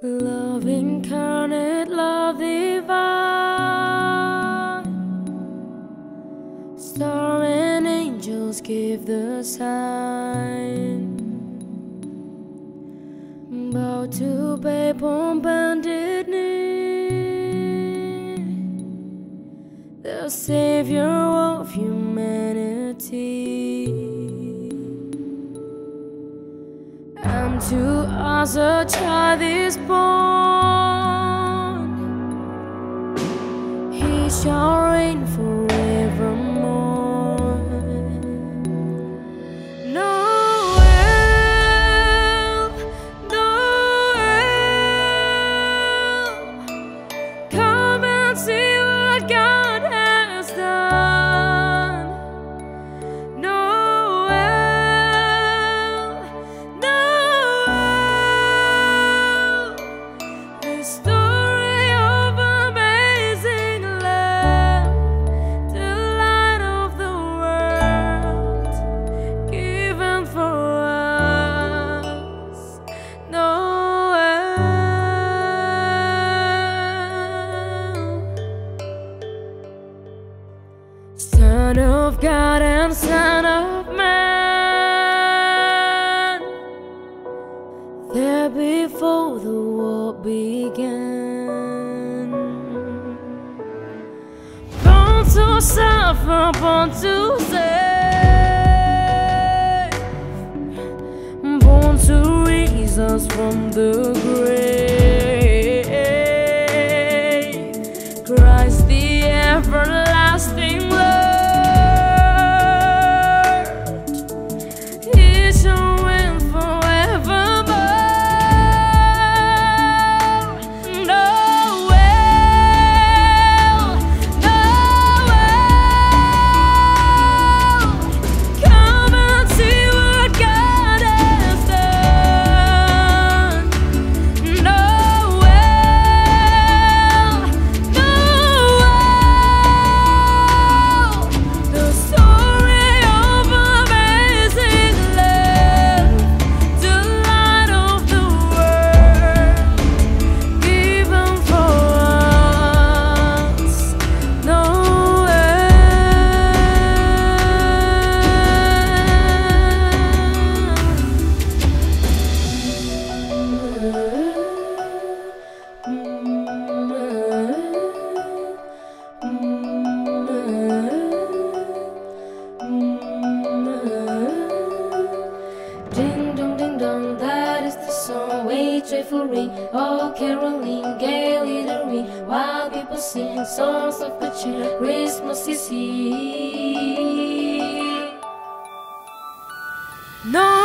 Love incarnate, love divine. Star and angels give the sign. To babe on bended knee. The savior of humanity. And to us a child is born. He shall reign forevermore. Of God and Son of Man, there before the war began. Born to suffer, born to save, born to raise us from the grave. Christ the everlasting Oh, caroling, gay ring, while people sing songs of good cheer. Christmas is here. No!